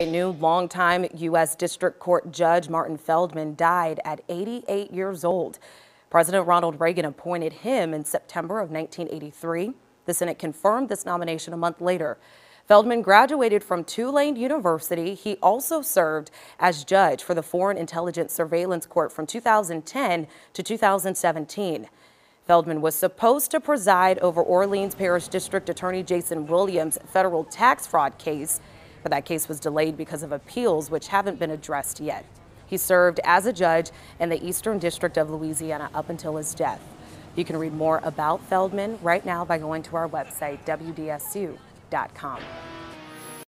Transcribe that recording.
A new longtime U.S. District Court Judge Martin Feldman died at 88 years old. President Ronald Reagan appointed him in September of 1983. The Senate confirmed this nomination a month later. Feldman graduated from Tulane University. He also served as judge for the Foreign Intelligence Surveillance Court from 2010 to 2017. Feldman was supposed to preside over Orleans Parish District Attorney Jason Williams' federal tax fraud case, but that case was delayed because of appeals which haven't been addressed yet. He served as a judge in the Eastern District of Louisiana up until his death. You can read more about Feldman right now by going to our website, WDSU.com.